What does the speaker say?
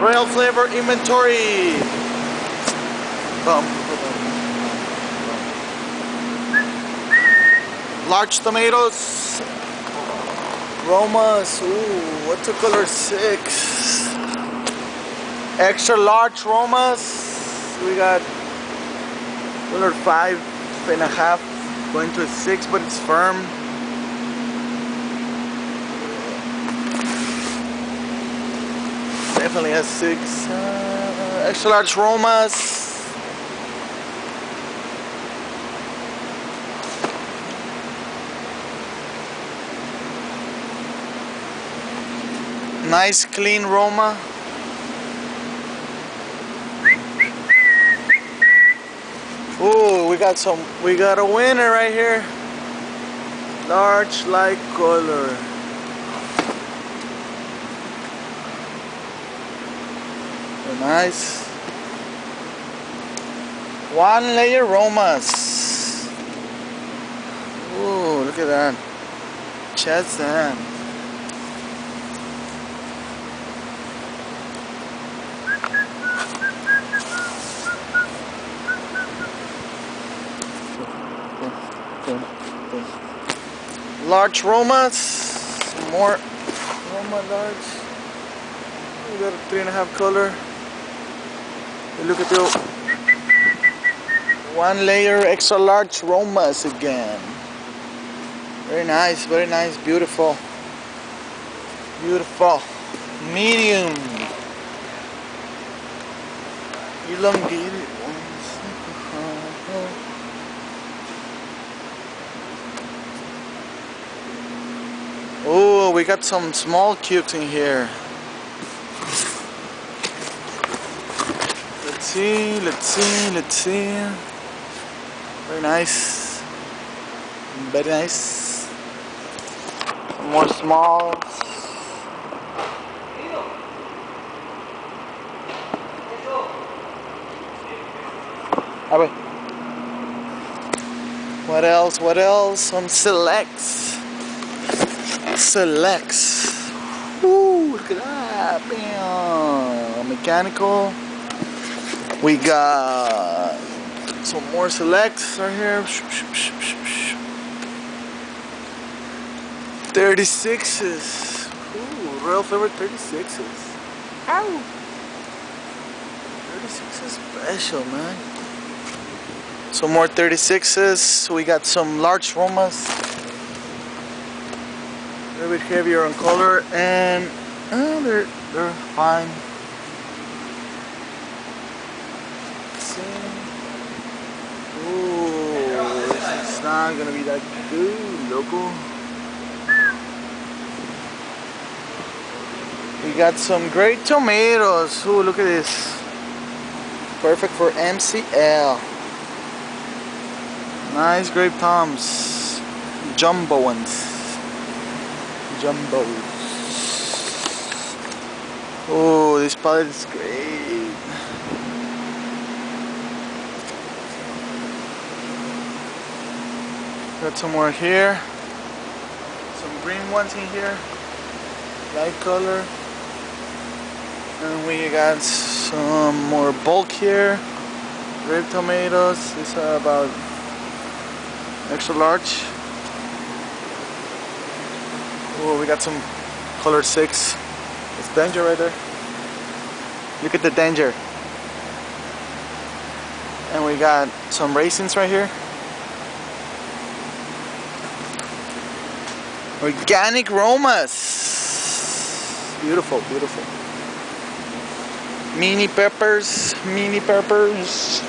Royal Flavor inventory. Bum, Large tomatoes. Romas. Ooh, what's the color? Six. Extra large Romas. We got color five and a half going to a six, but it's firm. Definitely a six. Uh, extra large Romas. Nice clean Roma. Ooh, we got some, we got a winner right here. Large light color. Nice. One layer Romas. Ooh, look at that. Chest and large Romas, more Roma large. We got a three and a half color. Look at the one layer extra large Romas again. Very nice, very nice, beautiful. Beautiful. Medium. Elongated. Oh, we got some small cubes in here. See, let's see, let's see. Very nice. Very nice. Some more smalls. What else? What else? Some selects selects. Ooh, look at that. Bam. Mechanical. We got some more selects right here. 36s. Ooh, Royal Flavor 36s. Ow. 36 is special, man. Some more 36s. We got some large Romas a little bit heavier on color and uh, they're they're fine Ooh, not gonna be that good, local. We got some great tomatoes. Ooh, look at this. Perfect for MCL. Nice grape toms. Jumbo ones jumbos. Oh, this pallet is great. Got some more here. Some green ones in here. Light color. And we got some more bulk here. Grape tomatoes. These are about extra large. Oh, we got some color six. It's danger right there. Look at the danger. And we got some raisins right here. Organic Romas. Beautiful, beautiful. Mini peppers, mini peppers.